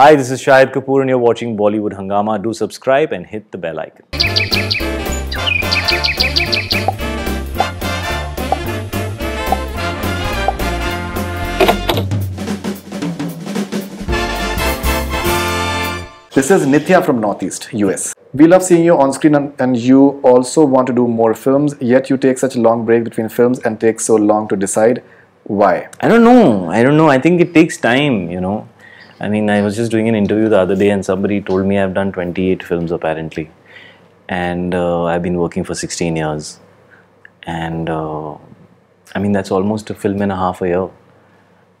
Hi, this is Shahid Kapoor, and you're watching Bollywood Hungama. Do subscribe and hit the bell icon. This is Nithya from Northeast, US. We love seeing you on screen and, and you also want to do more films, yet you take such a long break between films and take so long to decide why. I don't know. I don't know. I think it takes time, you know. I mean, I was just doing an interview the other day, and somebody told me I've done 28 films apparently. And uh, I've been working for 16 years. And uh, I mean, that's almost a film and a half a year.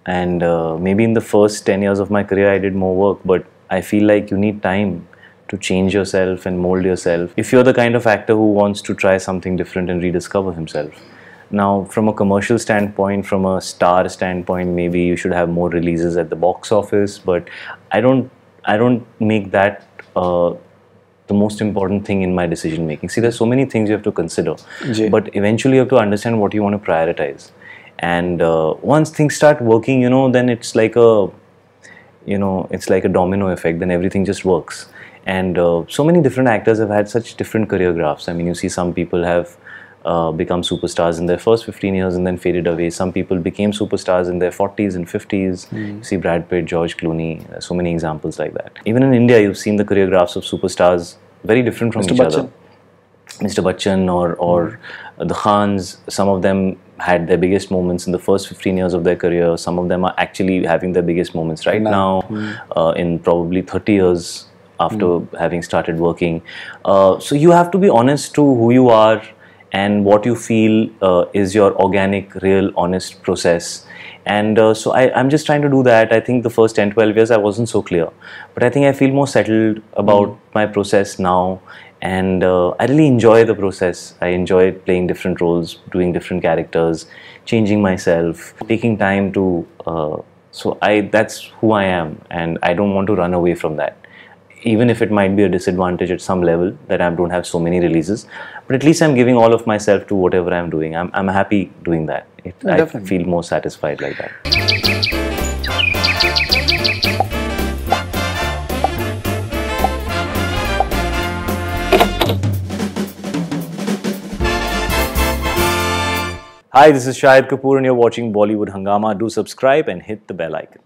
And uh, maybe in the first 10 years of my career, I did more work, but I feel like you need time to change yourself and mold yourself. If you're the kind of actor who wants to try something different and rediscover himself. Now, from a commercial standpoint, from a star standpoint, maybe you should have more releases at the box office. But I don't, I don't make that uh, the most important thing in my decision making. See, there's so many things you have to consider, Ji. but eventually you have to understand what you want to prioritize. And uh, once things start working, you know, then it's like a you know it's like a domino effect then everything just works and uh, so many different actors have had such different career graphs i mean you see some people have uh, become superstars in their first 15 years and then faded away some people became superstars in their 40s and 50s you see brad pitt george clooney there's so many examples like that even in india you've seen the career graphs of superstars very different from Mr. each Bachchan. other Mr. Bachchan or or the Khans, some of them had their biggest moments in the first 15 years of their career. Some of them are actually having their biggest moments right now, uh, in probably 30 years after having started working. Uh, so you have to be honest to who you are and what you feel uh, is your organic, real, honest process. And uh, so I, I'm just trying to do that. I think the first 10, 12 years I wasn't so clear. But I think I feel more settled about my process now. And uh, I really enjoy the process. I enjoy playing different roles, doing different characters, changing myself, taking time to. Uh, so I that's who I am, and I don't want to run away from that even if it might be a disadvantage at some level that I don't have so many releases, but at least I'm giving all of myself to whatever I'm doing. I'm, I'm happy doing that. It, Yeah, I definitely. feel more satisfied like that. Hi, this is Shahid Kapoor, and you're watching Bollywood Hungama. Do subscribe and hit the bell icon.